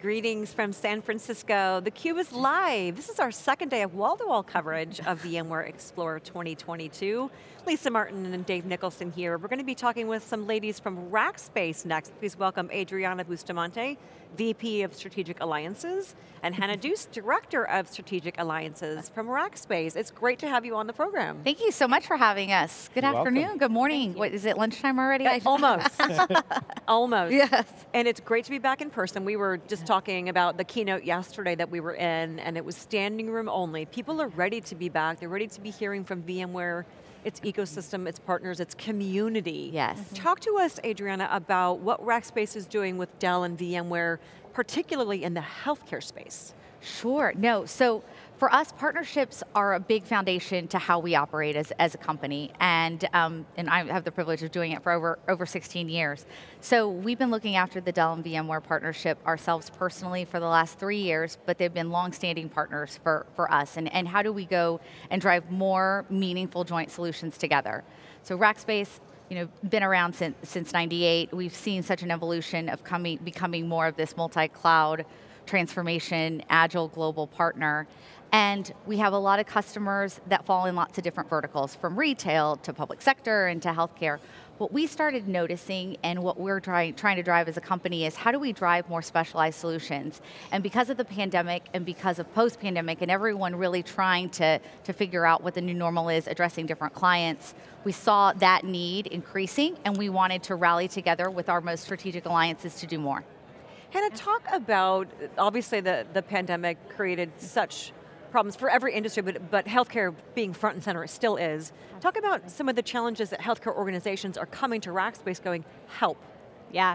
Greetings from San Francisco. theCUBE is live. This is our second day of wall-to-wall -wall coverage of VMware Explore 2022. Lisa Martin and Dave Nicholson here. We're going to be talking with some ladies from Rackspace next. Please welcome Adrianna Bustamante, VP of Strategic Alliances, and Hannah Duce, Director of Strategic Alliances from Rackspace. It's great to have you on the program. Thank you so much for having us. Good You're afternoon, welcome. good morning. What, is it lunchtime already? Uh, almost, almost. Yes. And it's great to be back in person. We were just talking about the keynote yesterday that we were in, and it was standing room only. People are ready to be back. They're ready to be hearing from VMware its ecosystem, its partners, its community. Yes. Mm -hmm. Talk to us, Adrianna, about what Rackspace is doing with Dell and VMware, particularly in the healthcare space. Sure, no, so for us, partnerships are a big foundation to how we operate as, as a company, and, um, and I have the privilege of doing it for over, over 16 years. So we've been looking after the Dell and VMware partnership ourselves personally for the last three years, but they've been long-standing partners for, for us, and, and how do we go and drive more meaningful joint solutions together? So Rackspace, you know, been around since, since 98. We've seen such an evolution of coming, becoming more of this multi-cloud transformation, agile global partner. And we have a lot of customers that fall in lots of different verticals, from retail to public sector and to healthcare. What we started noticing and what we're trying, trying to drive as a company is how do we drive more specialized solutions? And because of the pandemic and because of post-pandemic and everyone really trying to, to figure out what the new normal is, addressing different clients, we saw that need increasing and we wanted to rally together with our most strategic alliances to do more. Hannah, talk about, obviously the, the pandemic created such problems for every industry, but, but healthcare being front and center, it still is. Talk about some of the challenges that healthcare organizations are coming to Rackspace going, help. Yeah.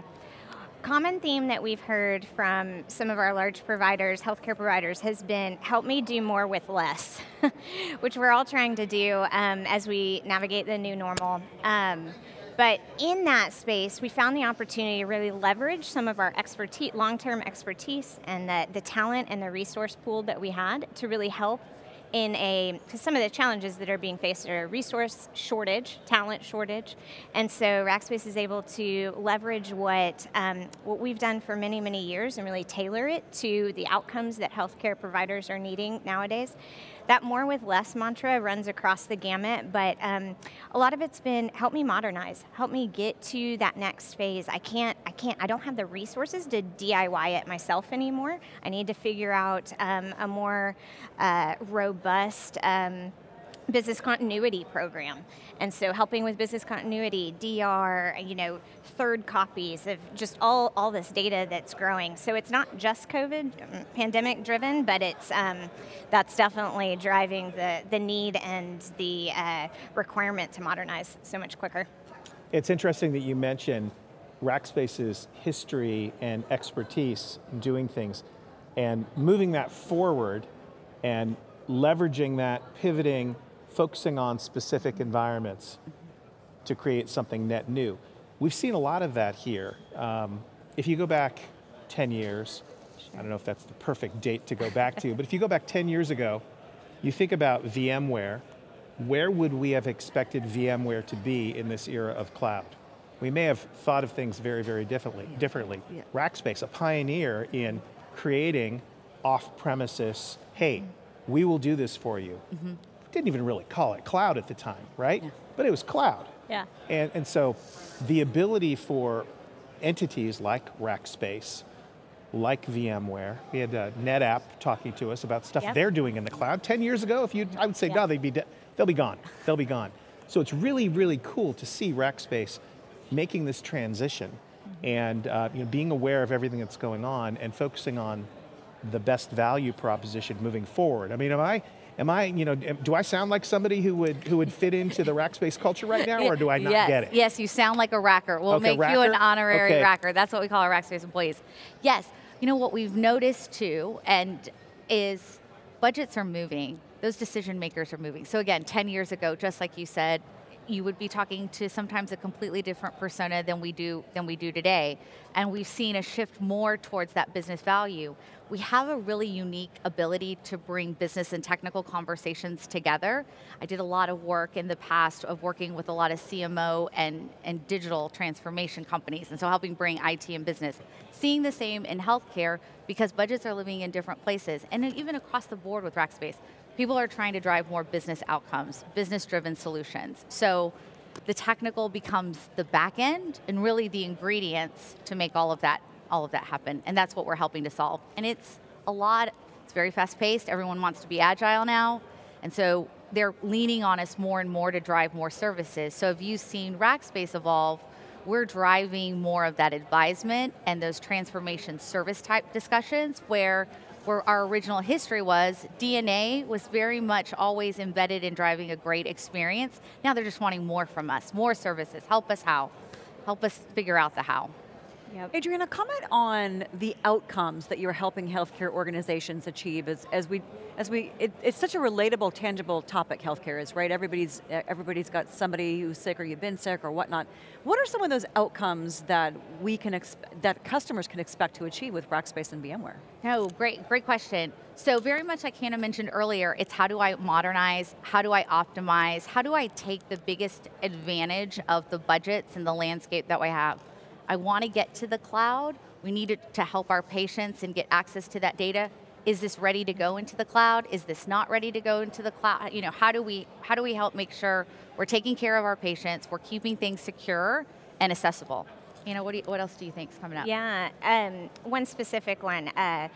Common theme that we've heard from some of our large providers, healthcare providers, has been help me do more with less, which we're all trying to do um, as we navigate the new normal. Um, but in that space, we found the opportunity to really leverage some of our expertise, long-term expertise and the, the talent and the resource pool that we had to really help in a, because some of the challenges that are being faced are resource shortage, talent shortage, and so Rackspace is able to leverage what, um, what we've done for many, many years and really tailor it to the outcomes that healthcare providers are needing nowadays. That more with less mantra runs across the gamut, but um, a lot of it's been help me modernize, help me get to that next phase. I can't, I can't, I don't have the resources to DIY it myself anymore. I need to figure out um, a more uh, robust um, business continuity program. And so helping with business continuity, DR, you know, third copies of just all, all this data that's growing. So it's not just COVID, pandemic driven, but it's, um, that's definitely driving the, the need and the uh, requirement to modernize so much quicker. It's interesting that you mention Rackspace's history and expertise in doing things and moving that forward and leveraging that, pivoting, focusing on specific environments to create something net new. We've seen a lot of that here. Um, if you go back 10 years, I don't know if that's the perfect date to go back to, but if you go back 10 years ago, you think about VMware, where would we have expected VMware to be in this era of cloud? We may have thought of things very, very differently. Yeah. differently. Yeah. Rackspace, a pioneer in creating off-premises, hey, mm -hmm. We will do this for you. Mm -hmm didn't even really call it cloud at the time, right? Yeah. But it was cloud. Yeah. And, and so the ability for entities like Rackspace, like VMware, we had uh, NetApp talking to us about stuff yep. they're doing in the cloud. 10 years ago, if you, I would say, yep. no, they'd be they'll be gone. They'll be gone. So it's really, really cool to see Rackspace making this transition mm -hmm. and uh, you know, being aware of everything that's going on and focusing on the best value proposition moving forward. I mean, am I, Am I, you know, do I sound like somebody who would who would fit into the Rackspace culture right now, or do I not yes, get it? Yes, you sound like a racker. We'll okay, make racker? you an honorary okay. racker. That's what we call our Rackspace employees. Yes, you know what we've noticed too, and is budgets are moving. Those decision makers are moving. So again, 10 years ago, just like you said, you would be talking to sometimes a completely different persona than we do than we do today. And we've seen a shift more towards that business value. We have a really unique ability to bring business and technical conversations together. I did a lot of work in the past of working with a lot of CMO and, and digital transformation companies, and so helping bring IT and business. Seeing the same in healthcare because budgets are living in different places, and even across the board with Rackspace people are trying to drive more business outcomes, business-driven solutions. So the technical becomes the back end and really the ingredients to make all of that all of that happen. And that's what we're helping to solve. And it's a lot, it's very fast paced. Everyone wants to be agile now. And so they're leaning on us more and more to drive more services. So if you've seen Rackspace evolve, we're driving more of that advisement and those transformation service type discussions where where our original history was, DNA was very much always embedded in driving a great experience. Now they're just wanting more from us, more services. Help us how. Help us figure out the how. Yep. Adrianna, comment on the outcomes that you're helping healthcare organizations achieve as, as we, as we it, it's such a relatable, tangible topic, healthcare is, right? Everybody's, everybody's got somebody who's sick or you've been sick or whatnot. What are some of those outcomes that we can, that customers can expect to achieve with Rackspace and VMware? No, great, great question. So very much like Hannah mentioned earlier, it's how do I modernize, how do I optimize, how do I take the biggest advantage of the budgets and the landscape that we have? I want to get to the cloud. We need to help our patients and get access to that data. Is this ready to go into the cloud? Is this not ready to go into the cloud? You know, how do we how do we help make sure we're taking care of our patients, we're keeping things secure and accessible? You know, what, you, what else do you think is coming up? Yeah, um, one specific one, uh,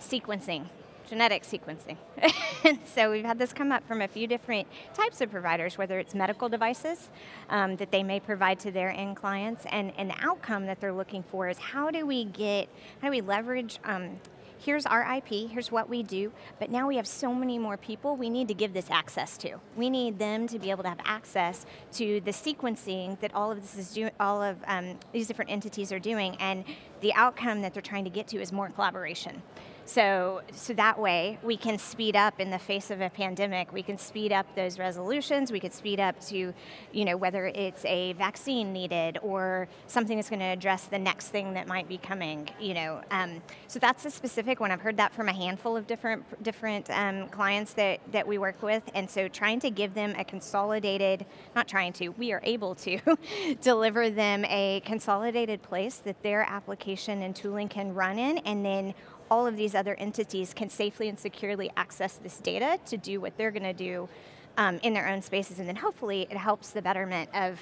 sequencing genetic sequencing. and so we've had this come up from a few different types of providers, whether it's medical devices um, that they may provide to their end clients, and the outcome that they're looking for is how do we get, how do we leverage um, here's our IP, here's what we do, but now we have so many more people we need to give this access to. We need them to be able to have access to the sequencing that all of this is all of um, these different entities are doing, and the outcome that they're trying to get to is more collaboration. So, so that way we can speed up in the face of a pandemic. We can speed up those resolutions. We could speed up to, you know, whether it's a vaccine needed or something that's going to address the next thing that might be coming. You know, um, so that's a specific one. I've heard that from a handful of different different um, clients that that we work with, and so trying to give them a consolidated, not trying to, we are able to deliver them a consolidated place that their application and tooling can run in, and then all of these other entities can safely and securely access this data to do what they're going to do um, in their own spaces, and then hopefully it helps the betterment of,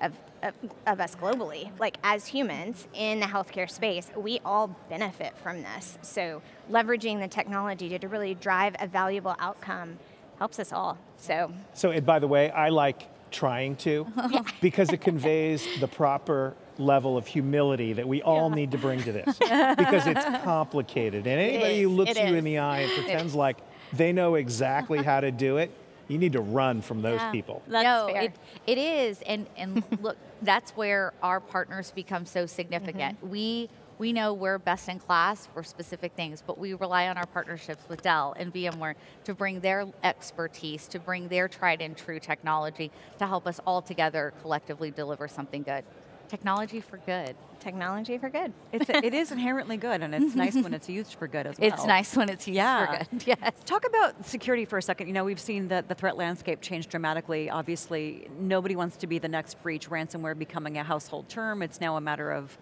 of, of, of, us globally. Like as humans in the healthcare space, we all benefit from this. So leveraging the technology to, to really drive a valuable outcome helps us all, so. So and by the way, I like trying to, because it conveys the proper level of humility that we all yeah. need to bring to this because it's complicated. And anybody who looks it you is. in the eye and pretends like they know exactly how to do it, you need to run from those yeah, people. That's no, it, it is. And, and look, that's where our partners become so significant. Mm-hmm. We we know we're best in class for specific things, but we rely on our partnerships with Dell and VMware to bring their expertise, to bring their tried and true technology to help us all together collectively deliver something good. Technology for good. Technology for good. It's it is inherently good, and it's nice when it's used for good as well. It's nice when it's used yeah. for good. Yes. Talk about security for a second. You know, we've seen the, the threat landscape change dramatically. Obviously, nobody wants to be the next breach. Ransomware becoming a household term. It's now a matter of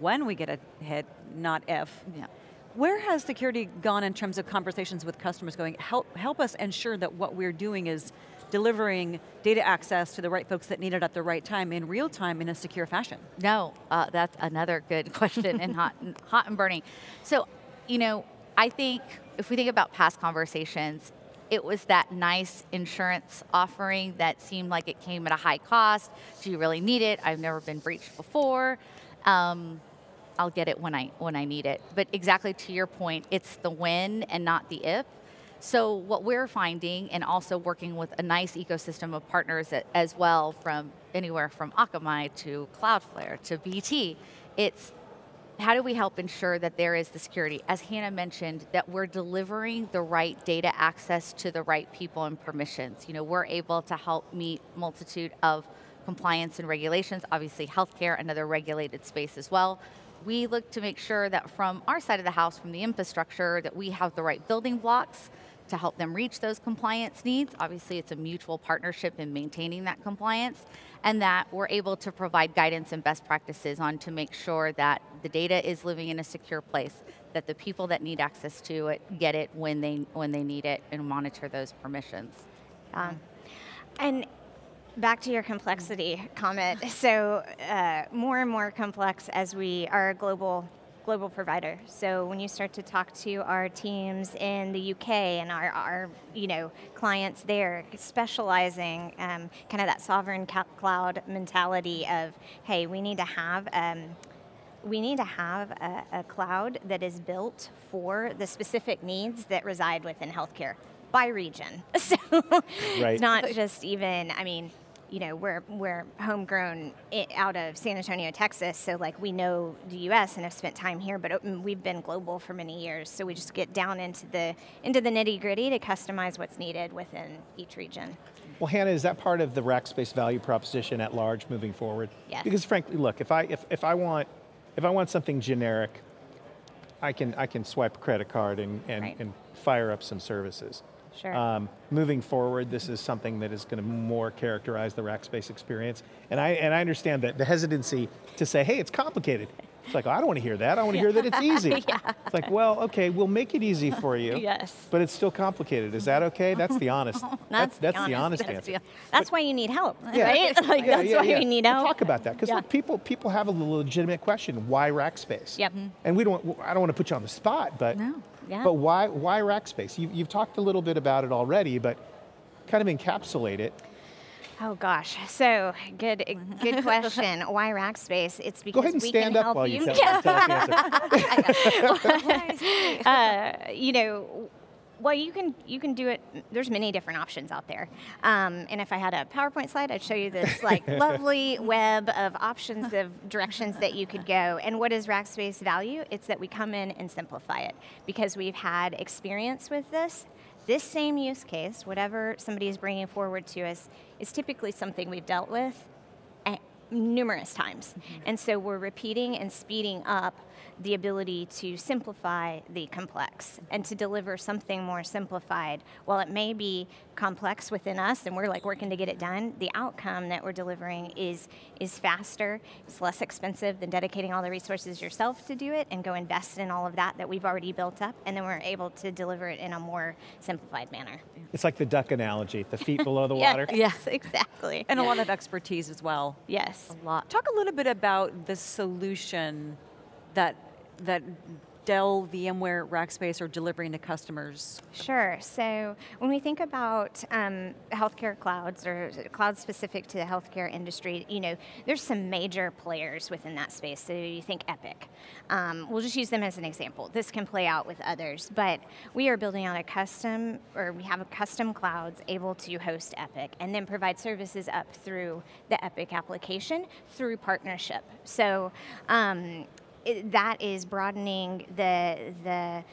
when we get a hit, not if. Yeah. Where has security gone in terms of conversations with customers going, help, help us ensure that what we're doing is delivering data access to the right folks that need it at the right time in real time in a secure fashion? No, uh, that's another good question and hot, and hot and burning. So, you know, I think if we think about past conversations, it was that nice insurance offering that seemed like it came at a high cost. Do you really need it? I've never been breached before. Um, I'll get it when I when I need it. But exactly to your point, it's the when and not the if. So what we're finding, and also working with a nice ecosystem of partners as well, from anywhere from Akamai to Cloudflare to BT, it's how do we help ensure that there is the security? As Hannah mentioned, that we're delivering the right data access to the right people and permissions. You know, we're able to help meet multitude of compliance and regulations, obviously healthcare, another regulated space as well. We look to make sure that from our side of the house, from the infrastructure, that we have the right building blocks to help them reach those compliance needs. Obviously, it's a mutual partnership in maintaining that compliance, and that we're able to provide guidance and best practices on to make sure that the data is living in a secure place, that the people that need access to it get it when they, when they need it, and monitor those permissions. Um, and back to your complexity comment. So uh, more and more complex as we are a global global provider. So when you start to talk to our teams in the UK and our, our you know clients there, specializing um, kind of that sovereign cloud mentality of hey, we need to have. Um, we need to have a, a cloud that is built for the specific needs that reside within healthcare by region. So right. it's not just even, I mean, you know, we're, we're homegrown out of San Antonio, Texas, so like we know the U.S. and have spent time here, but mm, we've been global for many years. So we just get down into the into the nitty gritty to customize what's needed within each region. Well, Hannah, is that part of the Rackspace value proposition at large moving forward? Yes. Because frankly, look, if I if, if I want if I want something generic, I can I can swipe a credit card and and, right. and fire up some services. Sure. Um, moving forward, this is something that is going to more characterize the Rackspace experience. And I, and I understand that the hesitancy to say, hey, it's complicated. It's like, oh, I don't want to hear that. I want to hear that it's easy. yeah. It's like, well, okay, we'll make it easy for you. yes. But it's still complicated. Is that okay? That's the honest. that's, that's, the honest, that's answer. The, that's but, why you need help, yeah. right? like, yeah, that's yeah, why you need help. We'll talk about that because people people have a legitimate question: Why Rackspace? Yep. And we don't. I don't want to put you on the spot, but no. Yeah. But why, why Rackspace? You, you've talked a little bit about it already, but kind of encapsulate it. Oh gosh, so good, good question. Why Rackspace? It's because Go ahead and we stand can up help while you. you tell, tell us the answer. uh, you know, well, you can you can do it. There's many different options out there. Um, and if I had a PowerPoint slide, I'd show you this like lovely web of options of directions that you could go. And what is Rackspace value? It's that we come in and simplify it because we've had experience with this. This same use case, whatever somebody is bringing forward to us, is typically something we've dealt with numerous times. Mm-hmm. And so we're repeating and speeding up the ability to simplify the complex and to deliver something more simplified. While it may be complex within us and we're like working to get it done, the outcome that we're delivering is, is faster, it's less expensive than dedicating all the resources yourself to do it and go invest in all of that that we've already built up and then we're able to deliver it in a more simplified manner. It's like the duck analogy, the feet below the yeah, water. Yes, exactly. And a lot of expertise as well. Yes. A lot. Talk a little bit about the solution that that Dell, VMware, Rackspace are delivering to customers? Sure. So when we think about um, healthcare clouds or clouds specific to the healthcare industry, you know, there's some major players within that space. So you think Epic. Um, we'll just use them as an example. This can play out with others, but we are building out a custom, or we have a custom clouds able to host Epic and then provide services up through the Epic application through partnership. So um, it, that is broadening the the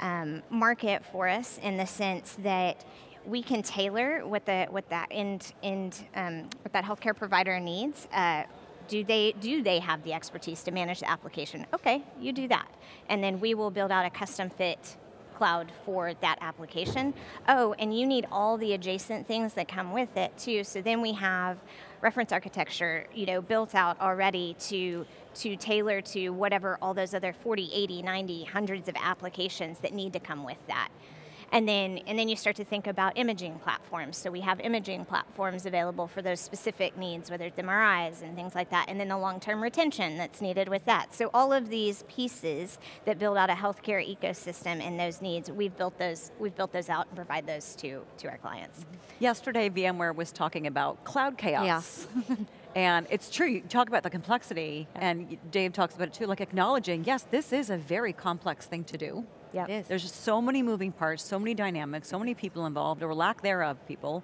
um, market for us in the sense that we can tailor what the what that end end um, what that healthcare provider needs. Uh, do they do they have the expertise to manage the application? Okay, you do that, and then we will build out a custom fit cloud for that application. Oh, and you need all the adjacent things that come with it too. So then we have reference architecture, you know, built out already to to tailor to whatever all those other 40, 80, 90, hundreds of applications that need to come with that. And then, and then you start to think about imaging platforms. So we have imaging platforms available for those specific needs, whether it's MRIs and things like that, and then the long-term retention that's needed with that. So all of these pieces that build out a healthcare ecosystem and those needs, we've built those, we've built those out and provide those to, to our clients. Yesterday, VMware was talking about cloud chaos. Yeah. And it's true, you talk about the complexity, and Dave talks about it too, like acknowledging, yes, this is a very complex thing to do. Yep. There's just so many moving parts, so many dynamics, so many people involved, or lack thereof people.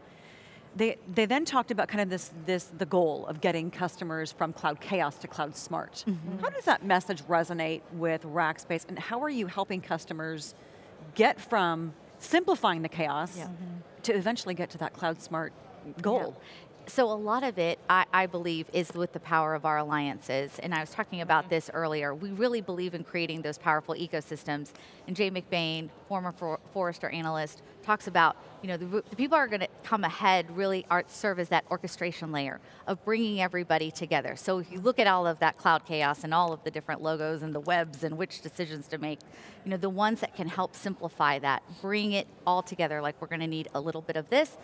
They, they then talked about kind of this, this, the goal of getting customers from cloud chaos to cloud smart. Mm -hmm. How does that message resonate with Rackspace and how are you helping customers get from simplifying the chaos yeah. to eventually get to that cloud smart goal? Yeah so a lot of it, I, I, believe, is with the power of our alliances. And I was talking about mm-hmm. this earlier. We really believe in creating those powerful ecosystems. And Jay McBain, former For Forrester analyst, talks about, you know, the, the people are going to come ahead really are, serve as that orchestration layer of bringing everybody together. So if you look at all of that cloud chaos and all of the different logos and the webs and which decisions to make, you know, the ones that can help simplify that, bring it all together, like we're going to need a little bit of this,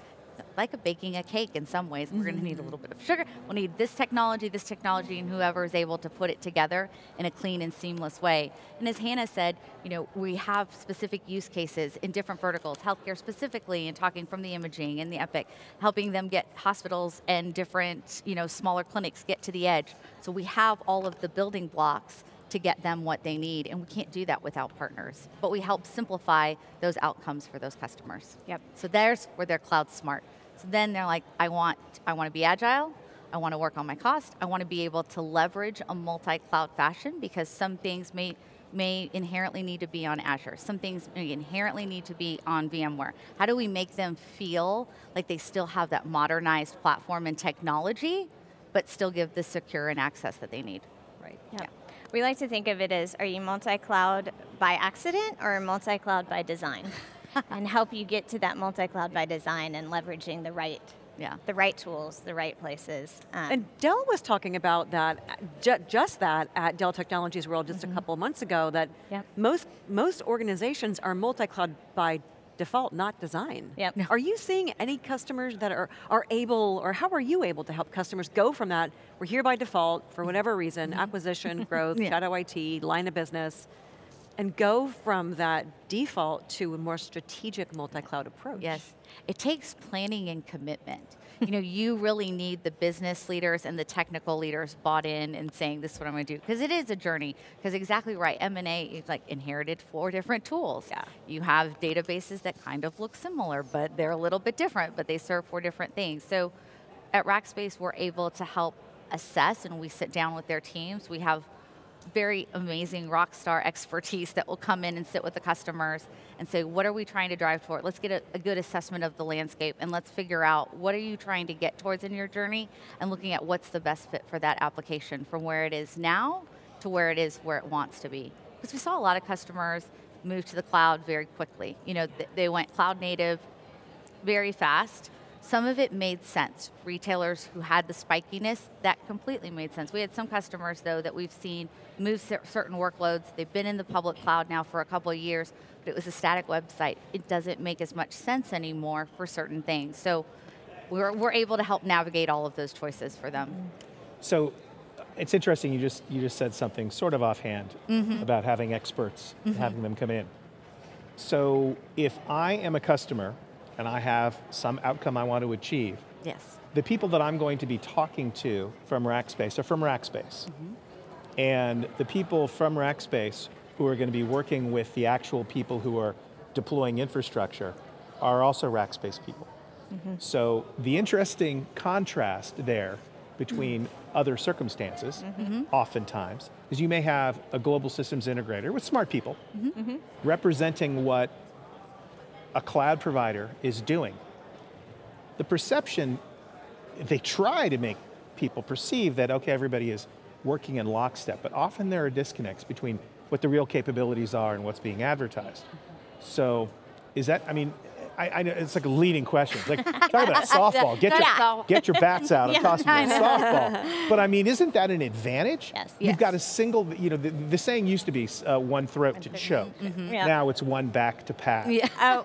like a baking a cake in some ways. Mm-hmm. We're going to need a little bit of sugar. We'll need this technology, this technology, and whoever is able to put it together in a clean and seamless way. And as Hannah said, you know, we have specific use cases in different verticals, healthcare specifically, and talking from the imaging and the Epic, helping them get hospitals and different, you know, smaller clinics get to the edge. So we have all of the building blocks to get them what they need, and we can't do that without partners. But we help simplify those outcomes for those customers. Yep. So there's where they're cloud smart. So then they're like, I want, I want to be agile, I want to work on my cost, I want to be able to leverage a multi-cloud fashion because some things may, may inherently need to be on Azure. Some things may inherently need to be on VMware. How do we make them feel like they still have that modernized platform and technology, but still give the secure and access that they need? Right. Yep. Yeah. We like to think of it as, are you multi-cloud by accident or multi-cloud by design? and help you get to that multi-cloud by design and leveraging the right yeah. the right tools, the right places. Um, and Dell was talking about that, ju just that at Dell Technologies World just mm -hmm. a mm-hmm. couple of months ago, that yep. most, most organizations are multi-cloud by default, not design. Yep. Are you seeing any customers that are, are able, or how are you able to help customers go from that, we're here by default, for whatever reason, mm-hmm. acquisition, growth, yeah. shadow IT, line of business, and go from that default to a more strategic multi-cloud approach. Yes, it takes planning and commitment. You know, you really need the business leaders and the technical leaders bought in and saying, this is what I'm going to do. Because it is a journey. Because exactly right, M&A is like inherited four different tools. Yeah. You have databases that kind of look similar, but they're a little bit different, but they serve four different things. So at Rackspace, we're able to help assess and we sit down with their teams. We have very amazing rock star expertise that will come in and sit with the customers and say, what are we trying to drive toward? Let's get a, a, good assessment of the landscape and let's figure out what are you trying to get towards in your journey and looking at what's the best fit for that application from where it is now to where it is where it wants to be. Because we saw a lot of customers move to the cloud very quickly. You know, th they went cloud native very fast some of it made sense. Retailers who had the spikiness, that completely made sense. We had some customers though that we've seen move certain workloads. They've been in the public cloud now for a couple of years, but it was a static website. It doesn't make as much sense anymore for certain things. So we're, we're able to help navigate all of those choices for them. So it's interesting, you just, you just said something sort of offhand mm -hmm. about having experts, mm -hmm. having them come in. So if I am a customer and I have some outcome I want to achieve, yes. the people that I'm going to be talking to from Rackspace are from Rackspace. Mm -hmm. And the people from Rackspace who are going to be working with the actual people who are deploying infrastructure are also Rackspace people. Mm -hmm. So the interesting contrast there between mm -hmm. other circumstances, mm -hmm. oftentimes, is you may have a global systems integrator with smart people mm-hmm. representing what a cloud provider is doing. The perception, they try to make people perceive that, okay, everybody is working in lockstep, but often there are disconnects between what the real capabilities are and what's being advertised. So, is that, I mean, I, I know it's like a leading question. It's like talk about softball. Get your get your bats out and toss them softball. But I mean, isn't that an advantage? Yes. You've yes. got a single. You know, the, the saying used to be uh, one throat to choke. Mm -hmm. yeah. Now it's one back to pat. Yeah.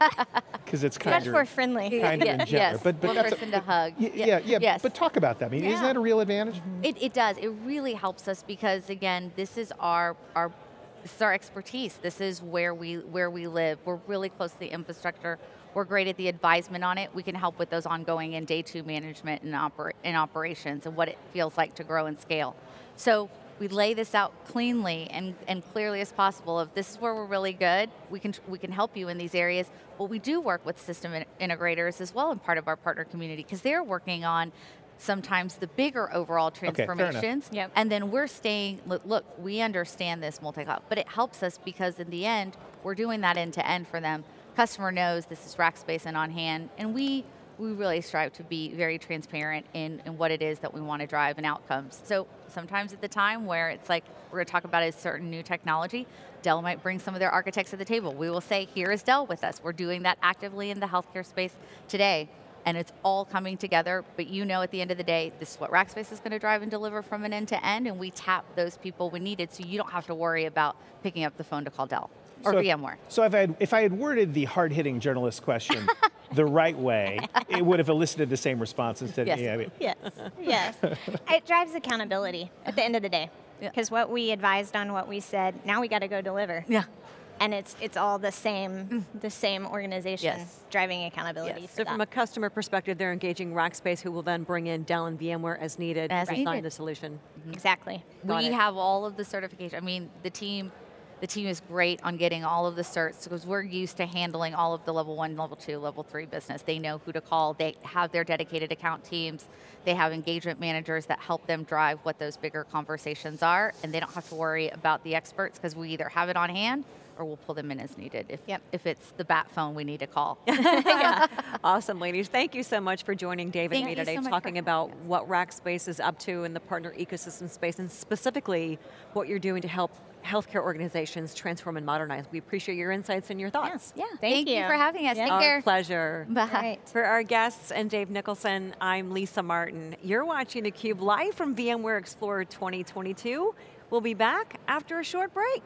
Because oh. it's kind of more friendly. Kind yeah. of yes. But but one person a, to hug. Yeah, yeah. yeah yes. But talk about that. I mean, yeah. isn't that a real advantage? Mm -hmm. It, it does. It really helps us because again, this is our our this is our expertise. This is where we where we live. We're really close to the infrastructure. We're great at the advisement on it. We can help with those ongoing and day two management and, oper and operations and what it feels like to grow and scale. So we lay this out cleanly and, and clearly as possible of this is where we're really good, we can, we can help you in these areas. But we do work with system integrators as well in part of our partner community because they're working on sometimes the bigger overall fair enough. transformations. Yep. And then we're staying, look, look, we understand this multi-cloud, but it helps us because in the end, we're doing that end to end for them. Customer knows this is Rackspace and on hand, and we we really strive to be very transparent in, in what it is that we want to drive and outcomes. So sometimes at the time where it's like we're going to talk about a certain new technology, Dell might bring some of their architects to the table. We will say, here is Dell with us. We're doing that actively in the healthcare space today. And it's all coming together, but you know at the end of the day, this is what Rackspace is going to drive and deliver from an end to end, and we tap those people when needed so you don't have to worry about picking up the phone to call Dell or So if- VMware. So if I had, if I had worded the hard-hitting journalist question the right way, it would have elicited the same response instead. Yes. Yeah, I mean, Yes, yes. it drives accountability at the end of the day. Yeah. Because what we advised on, what we said, now we got to go deliver. Yeah. And it's it's all the same mm. the same organization Yes. driving accountability. Yes. For So that. from a customer perspective, they're engaging Rackspace, who will then bring in Dell and VMware as needed As to design needed. the solution. Mm-hmm. exactly. Got we it. have all of the certification. I mean, the team, the team is great on getting all of the certs because we're used to handling all of the level one, level two, level three business. They know who to call. They have their dedicated account teams. They have engagement managers that help them drive what those bigger conversations are, and they don't have to worry about the experts because we either have it on hand or we'll pull them in as needed if, Yep. if it's the bat phone we need to call. Awesome, ladies. Thank you so much for joining Dave and me today, so talking about us. what Rackspace is up to in the partner ecosystem space, and specifically what you're doing to help healthcare organizations transform and modernize. We appreciate your insights and your thoughts. yeah, Thank you. you. for having us. Yeah. Take Our care. pleasure. Bye. Right. For our guests and Dave Nicholson, I'm Lisa Martin. You're watching theCUBE live from VMware Explore 2022. We'll be back after a short break.